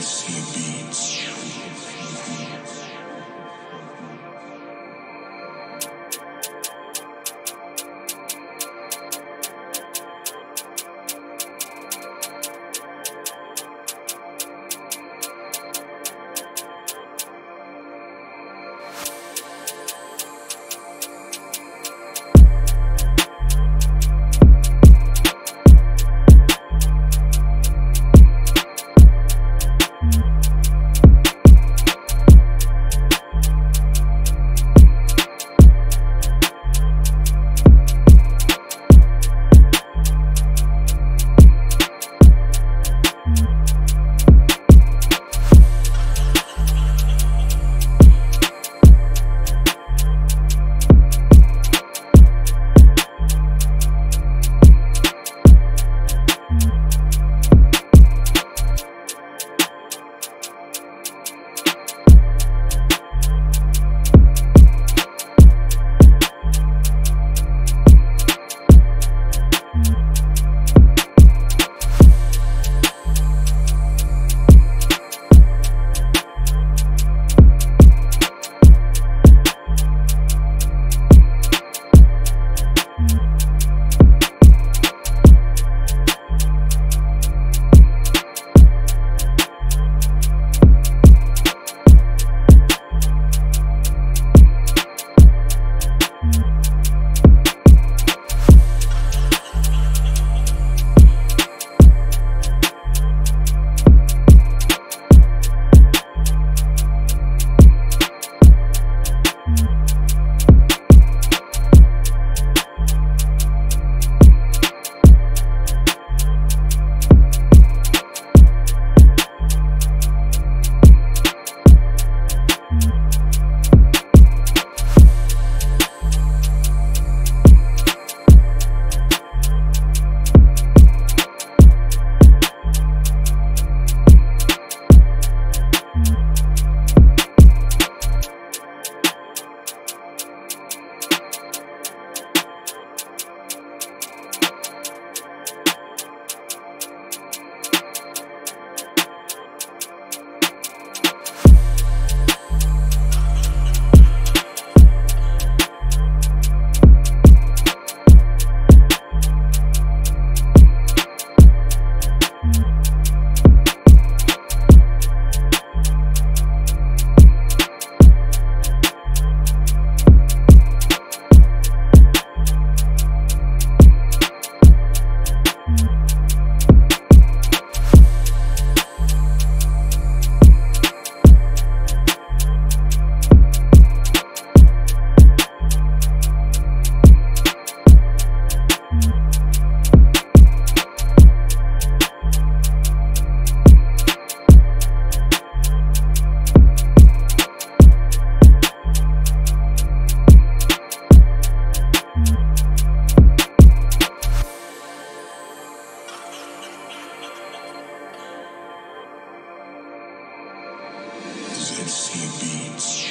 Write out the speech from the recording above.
Fantasy Beats. Whiskey Beats.